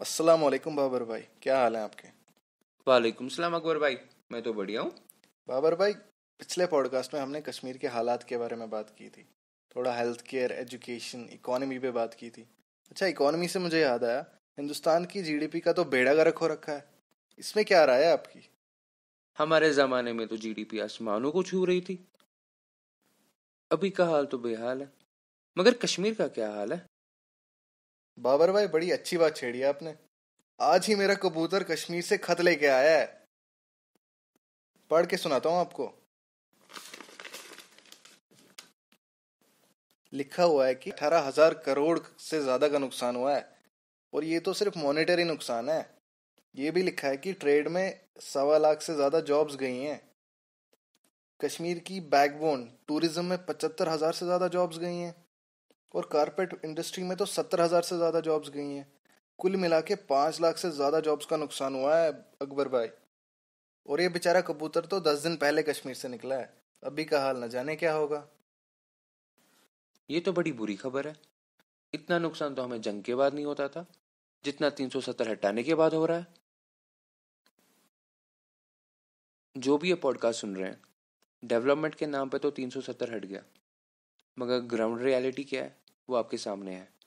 अस्सलाम वालेकुम बाबर भाई क्या हाल है आपके? वालेकुम सलाम अकबर भाई मैं तो बढ़िया हूँ। बाबर भाई पिछले पॉडकास्ट में हमने कश्मीर के हालात के बारे में बात की थी। थोड़ा हेल्थ केयर एजुकेशन इकोनॉमी पे बात की थी। अच्छा इकोनॉमी से मुझे याद आया हिंदुस्तान की जीडीपी का तो बेड़ा गर्क हो रखा है। इसमें क्या राय है आपकी? हमारे ज़माने में तो जीडीपी आसमानों को छू रही थी। अभी का हाल तो बेहाल है। मगर कश्मीर का क्या हाल है? बाबर भाई, बड़ी अच्छी बात छेड़ी आपने। आज ही मेरा कबूतर कश्मीर से खत लेके आया है। पढ़ के सुनाता हूँ आपको। लिखा हुआ है कि अठारह हज़ार करोड़ से ज़्यादा का नुकसान हुआ है। और ये तो सिर्फ़ मॉनेटरी नुकसान है। ये भी लिखा है कि ट्रेड में सवा लाख से ज़्यादा जॉब्स गई हैं। कश्मीर की बैकबोन टूरिज़्म में पचहत्तर हज़ार से ज़्यादा जॉब्स गई हैं। और कारपेट इंडस्ट्री में तो सत्तर हज़ार से ज़्यादा जॉब्स गई हैं। कुल मिला के पाँच लाख से ज़्यादा जॉब्स का नुकसान हुआ है अकबर भाई। और ये बेचारा कबूतर तो दस दिन पहले कश्मीर से निकला है। अभी का हाल न जाने क्या होगा। ये तो बड़ी बुरी खबर है। इतना नुकसान तो हमें जंग के बाद नहीं होता था, जितना 370 हटाने के बाद हो रहा है। जो भी ये पॉडकास्ट सुन रहे हैं डेवलपमेंट के नाम पे तो 370 हट गया। मगर ग्राउंड रियलिटी क्या है? वो आपके सामने है।